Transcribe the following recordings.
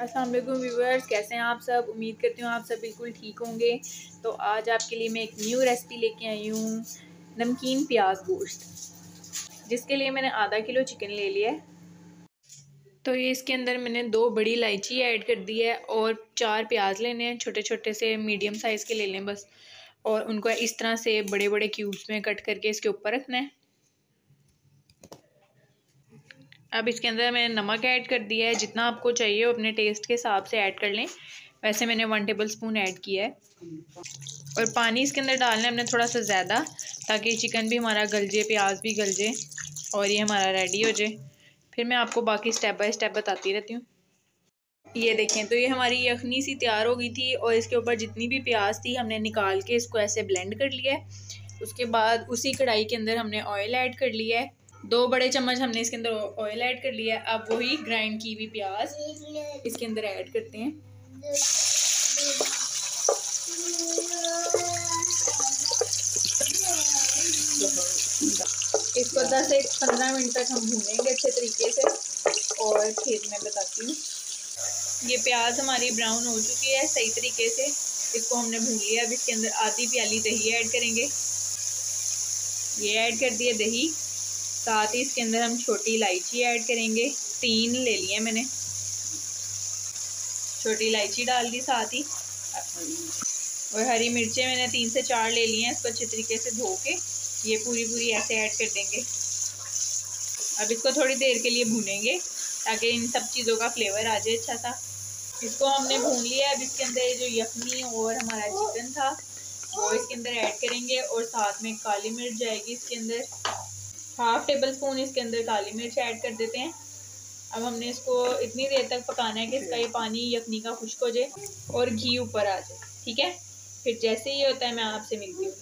अस्सलाम व्यूवर्स कैसे हैं आप सब? उम्मीद करती हूँ आप सब बिल्कुल ठीक होंगे। तो आज आपके लिए मैं एक न्यू रेसिपी लेके आई हूँ, नमकीन प्याज गोश्त। जिसके लिए मैंने आधा किलो चिकन ले लिया है। तो ये इसके अंदर मैंने दो बड़ी इलायची ऐड कर दी है और चार प्याज लेने हैं छोटे छोटे से मीडियम साइज़ के ले लें बस। और उनको इस तरह से बड़े बड़े क्यूब्स में कट करके इसके ऊपर रखना है। अब इसके अंदर मैंने नमक ऐड कर दिया है, जितना आपको चाहिए वो अपने टेस्ट के हिसाब से ऐड कर लें। वैसे मैंने वन टेबल स्पून ऐड किया है। और पानी इसके अंदर डालना है हमने थोड़ा सा ज़्यादा, ताकि चिकन भी हमारा गल जाए, प्याज भी गल जाए, और ये हमारा रेडी हो जाए। फिर मैं आपको बाकी स्टेप बाय स्टेप बताती रहती हूँ। ये देखें तो ये हमारी यखनी सी तैयार हो गई थी, और इसके ऊपर जितनी भी प्याज थी हमने निकाल के इसको ऐसे ब्लेंड कर लिया है। उसके बाद उसी कढ़ाई के अंदर हमने ऑयल ऐड कर लिया है। दो बड़े चम्मच हमने इसके अंदर ऑयल ऐड कर लिया अब वही ग्राइंड की हुई प्याज इसके अंदर ऐड करते हैं। इसको 10 से 15 मिनट तक हम भूनेंगे अच्छे तरीके से। और फिर मैं बताती हूँ। ये प्याज हमारी ब्राउन हो चुकी है, सही तरीके से। इसको हमने भून लिया। अब इसके अंदर आधी प्याली दही ऐड करेंगे। ये ऐड कर दिया दही। साथ ही इसके अंदर हम छोटी इलायची ऐड करेंगे। तीन ले लिए मैंने। छोटी इलायची डाल दी साथ ही। और हरी मिर्चें मैंने तीन से चार ले लिए हैं, इसको अच्छे तरीके से धो के। ये पूरी पूरी ऐसे ऐड कर देंगे। अब इसको थोड़ी देर के लिए भूनेंगे, ताकि इन सब चीज़ों का फ्लेवर आ जाए अच्छा सा। इसको हमने भून लिया अब इसके अंदर जो यखनी और हमारा चिकन था, वो इसके अंदर ऐड करेंगे। और साथ में काली मिर्च जाएगी इसके अंदर। हाफ़ टेबल स्पून इसके अंदर काली मिर्च ऐड कर देते हैं। अब हमने इसको इतनी देर तक पकाना है कि इसका ये पानी यखनी का खुश्क हो जाए और घी ऊपर आ जाए, ठीक है? फिर जैसे ही होता है मैं आपसे मिलती हूँ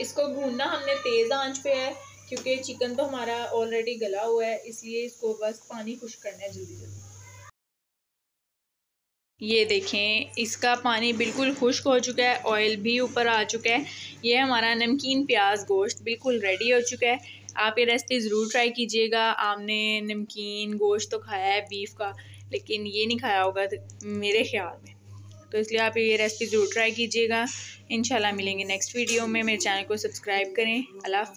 इसको भूनना हमने तेज़ आँच पे है, क्योंकि चिकन तो हमारा ऑलरेडी गला हुआ है, इसलिए इसको बस पानी खुश्क करना है जल्दी जल्दी। ये देखें, इसका पानी बिल्कुल खुश्क हो चुका है ऑयल भी ऊपर आ चुका है। ये हमारा नमकीन प्याज गोश्त बिल्कुल रेडी हो चुका है। आप ये रेसिपी ज़रूर ट्राई कीजिएगा। आपने नमकीन, गोश्त तो खाया है बीफ का, लेकिन ये नहीं खाया होगा मेरे ख्याल में। तो इसलिए आप ये रेसिपी ज़रूर ट्राई कीजिएगा। इन मिलेंगे नेक्स्ट वीडियो में। मेरे चैनल को सब्सक्राइब करें। अल्लाह हाफ़